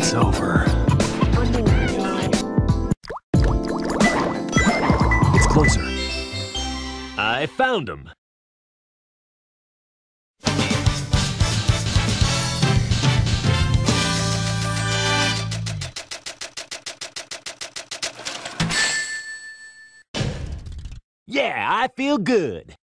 It's over. It's closer. I found him. Yeah, I feel good.